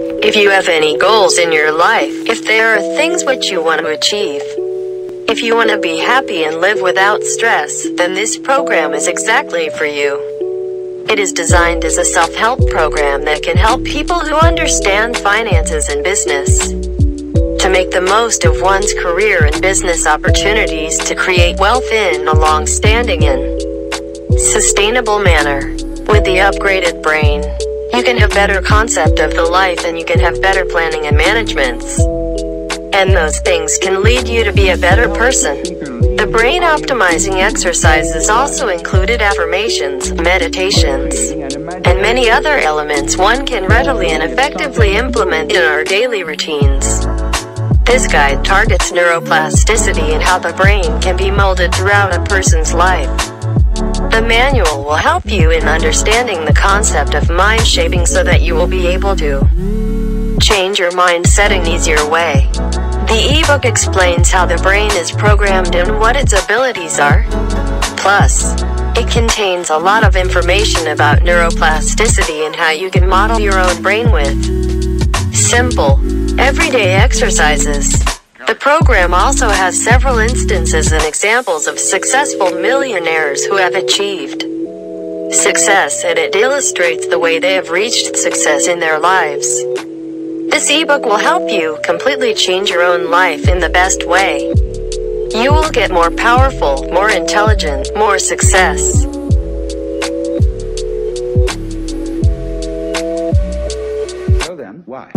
If you have any goals in your life, if there are things which you want to achieve, if you want to be happy and live without stress, then this program is exactly for you. It is designed as a self-help program that can help people who understand finances and business to make the most of one's career and business opportunities to create wealth in a long-standing and sustainable manner. With the upgraded brain, you can have better concept of the life and you can have better planning and managements. And those things can lead you to be a better person. The brain optimizing exercises also included affirmations, meditations, and many other elements one can readily and effectively implement in our daily routines. This guide targets neuroplasticity and how the brain can be molded throughout a person's life. The manual will help you in understanding the concept of mind shaping so that you will be able to change your mindset in easier way. The ebook explains how the brain is programmed and what its abilities are. Plus, it contains a lot of information about neuroplasticity and how you can model your own brain with simple, everyday exercises. The program also has several instances and examples of successful millionaires who have achieved success and it illustrates the way they have reached success in their lives. This ebook will help you completely change your own life in the best way. You will get more powerful, more intelligent, more success. So then, why?